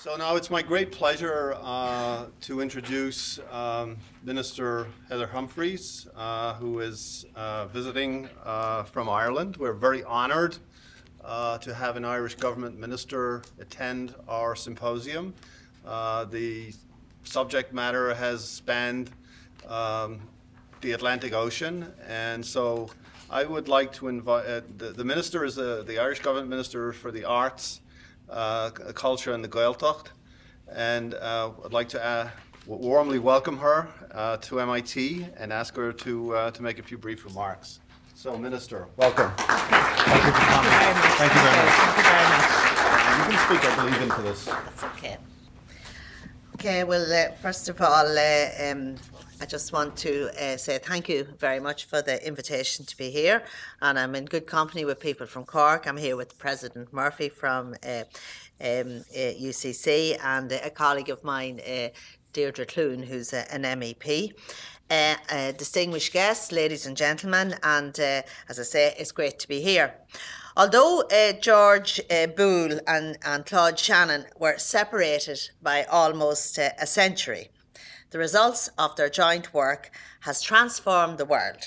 So now it's my great pleasure uh, to introduce um, Minister Heather Humphreys, uh, who is uh, visiting uh, from Ireland. We're very honoured uh, to have an Irish government minister attend our symposium. Uh, the subject matter has spanned um, the Atlantic Ocean, and so I would like to invite the, the, minister is the Irish government minister for the arts culture and the Gaeltacht. And uh, I'd like to uh, warmly welcome her uh, to MIT and ask her to, uh, to make a few brief remarks. So, Minister, welcome. Thank you for coming. Thank you very much. Thank you very much. You can speak, I believe, into this. That's okay. Okay, well, uh, first of all, uh, um, I just want to uh, say thank you very much for the invitation to be here. And I'm in good company with people from Cork. I'm here with President Murphy from uh, um, uh, UCC and a colleague of mine, uh, Deirdre Clune, who's an MEP. Uh, distinguished guests, ladies and gentlemen, and uh, as I say, it's great to be here. Although uh, George uh, Boole and, and Claude Shannon were separated by almost uh, a century, the results of their joint work has transformed the world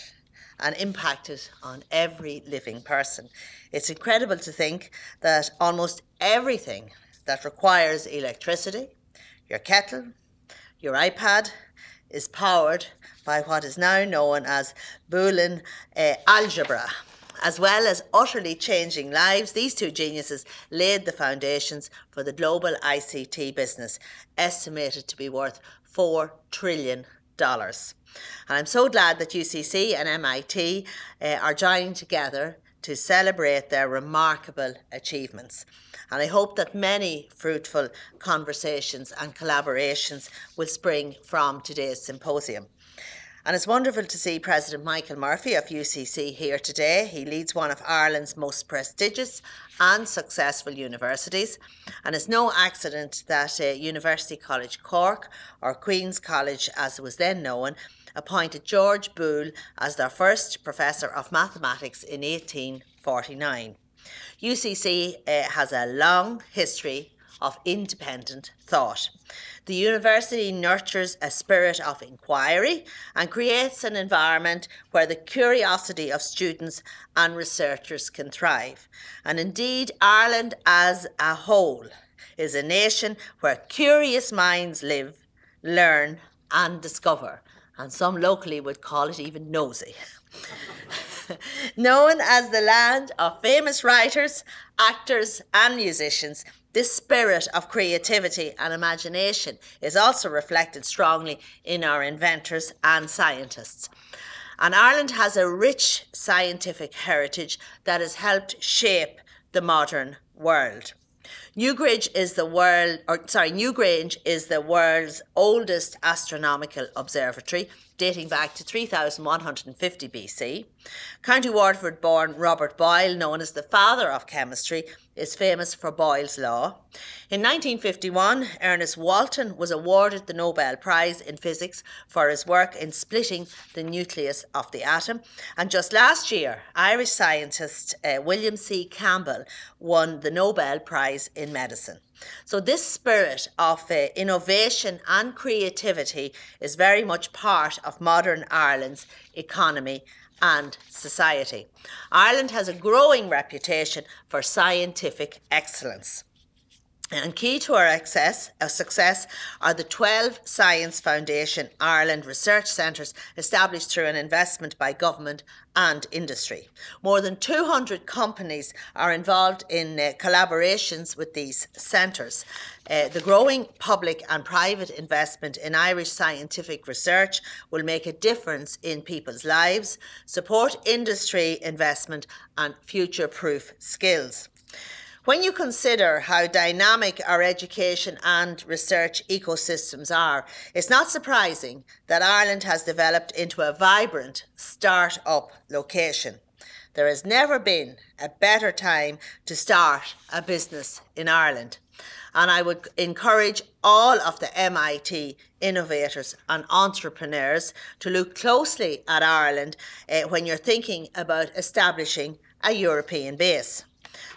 and impacted on every living person. It's incredible to think that almost everything that requires electricity, your kettle, your iPad, is powered by what is now known as Boolean uh, algebra. As well as utterly changing lives, these two geniuses laid the foundations for the global ICT business, estimated to be worth $4 trillion. And I'm so glad that UCC and MIT uh, are joining together to celebrate their remarkable achievements. And I hope that many fruitful conversations and collaborations will spring from today's symposium. And it's wonderful to see President Michael Murphy of UCC here today. He leads one of Ireland's most prestigious and successful universities. And it's no accident that uh, University College Cork, or Queen's College as it was then known, appointed George Boole as their first Professor of Mathematics in 1849. UCC uh, has a long history of independent thought. The university nurtures a spirit of inquiry and creates an environment where the curiosity of students and researchers can thrive. And indeed, Ireland as a whole is a nation where curious minds live, learn, and discover. And some locally would call it even nosy. Known as the land of famous writers, actors, and musicians, this spirit of creativity and imagination is also reflected strongly in our inventors and scientists. And Ireland has a rich scientific heritage that has helped shape the modern world. Newgrange is the world, or sorry, Newgrange is the world's oldest astronomical observatory, dating back to 3150 BC. County Waterford born Robert Boyle, known as the father of chemistry, is famous for Boyle's Law. In 1951, Ernest Walton was awarded the Nobel Prize in Physics for his work in splitting the nucleus of the atom. And just last year, Irish scientist uh, William C. Campbell won the Nobel Prize in Medicine. So, this spirit of uh, innovation and creativity is very much part of modern Ireland's economy and society. Ireland has a growing reputation for scientific excellence. And key to our access, uh, success are the 12 Science Foundation Ireland research centres established through an investment by government and industry. More than 200 companies are involved in uh, collaborations with these centres. Uh, the growing public and private investment in Irish scientific research will make a difference in people's lives, support industry investment, and future proof skills. When you consider how dynamic our education and research ecosystems are, it's not surprising that Ireland has developed into a vibrant start-up location. There has never been a better time to start a business in Ireland. And I would encourage all of the MIT innovators and entrepreneurs to look closely at Ireland uh, when you're thinking about establishing a European base.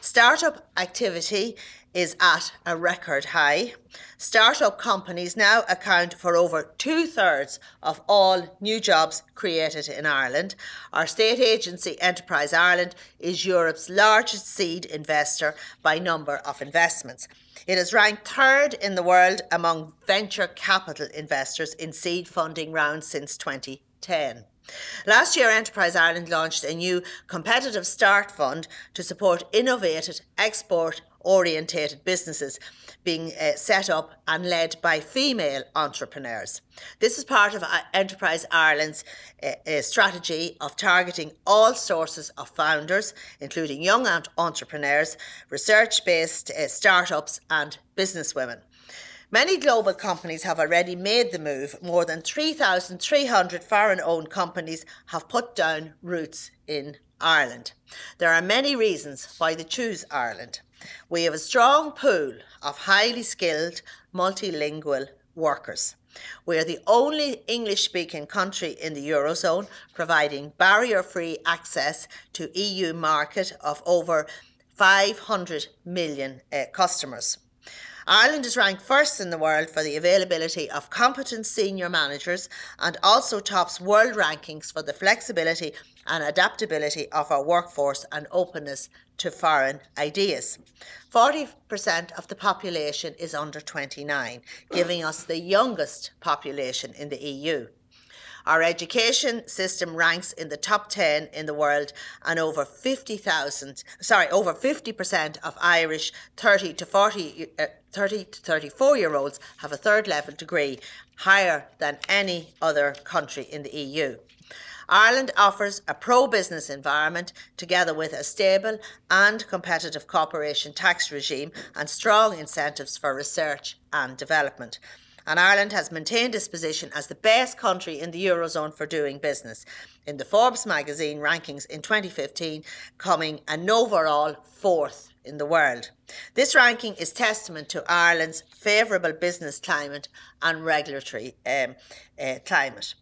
Startup activity is at a record high. Startup companies now account for over two thirds of all new jobs created in Ireland. Our state agency, Enterprise Ireland, is Europe's largest seed investor by number of investments. It is ranked third in the world among venture capital investors in seed funding rounds since 2010. Last year, Enterprise Ireland launched a new competitive start fund to support innovative export orientated businesses being uh, set up and led by female entrepreneurs. This is part of uh, Enterprise Ireland's uh, strategy of targeting all sources of founders, including young entrepreneurs, research based startups, and businesswomen. Many global companies have already made the move. More than 3,300 foreign owned companies have put down roots in Ireland. There are many reasons why they choose Ireland. We have a strong pool of highly skilled, multilingual workers. We are the only English speaking country in the Eurozone providing barrier free access to EU market of over 500 million uh, customers. Ireland is ranked first in the world for the availability of competent senior managers and also tops world rankings for the flexibility and adaptability of our workforce and openness to foreign ideas. 40% of the population is under 29, giving us the youngest population in the EU. Our education system ranks in the top 10 in the world and over 50,000, sorry, over 50% of Irish 30 to 40, uh, 30 to 34 year olds have a third level degree, higher than any other country in the EU. Ireland offers a pro business environment together with a stable and competitive corporation tax regime and strong incentives for research and development and Ireland has maintained its position as the best country in the Eurozone for doing business. In the Forbes magazine rankings in 2015, coming an overall fourth in the world. This ranking is testament to Ireland's favourable business climate and regulatory um, uh, climate.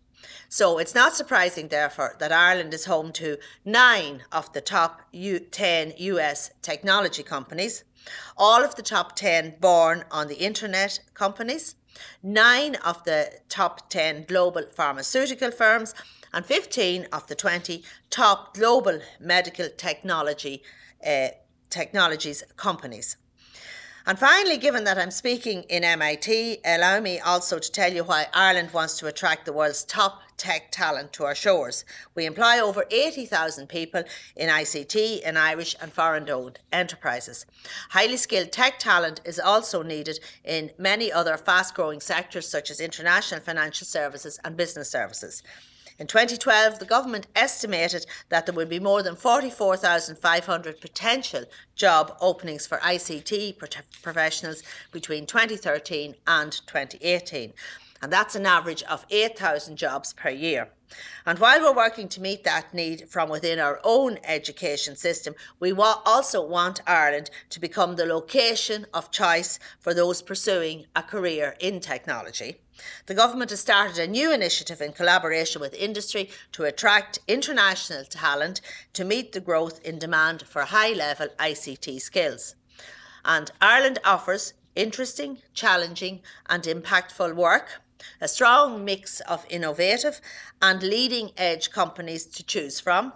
So it's not surprising, therefore, that Ireland is home to nine of the top U- 10 US technology companies, all of the top 10 born on the internet companies, nine of the top 10 global pharmaceutical firms, and 15 of the 20 top global medical technology uh, technologies companies. And finally, given that I'm speaking in MIT, allow me also to tell you why Ireland wants to attract the world's top tech talent to our shores. We employ over 80,000 people in ICT in Irish and foreign owned enterprises. Highly skilled tech talent is also needed in many other fast growing sectors such as international financial services and business services. In 2012, the government estimated that there would be more than 44,500 potential job openings for ICT professionals between 2013 and 2018 and that's an average of 8,000 jobs per year. And while we're working to meet that need from within our own education system, we wa- also want Ireland to become the location of choice for those pursuing a career in technology. The government has started a new initiative in collaboration with industry to attract international talent to meet the growth in demand for high level ICT skills. And Ireland offers interesting, challenging, and impactful work a strong mix of innovative and leading edge companies to choose from,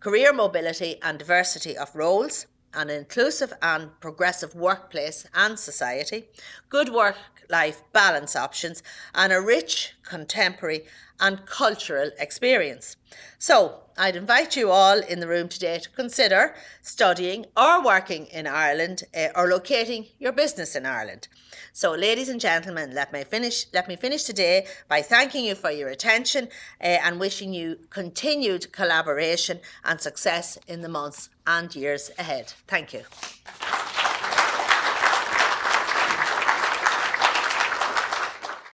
career mobility and diversity of roles, an inclusive and progressive workplace and society, good work life balance options, and a rich contemporary and cultural experience. So, I'd invite you all in the room today to consider studying or working in Ireland uh, or locating your business in Ireland. So, ladies and gentlemen, let me finish. Let me finish today by thanking you for your attention uh, and wishing you continued collaboration and success in the months and years ahead. Thank you.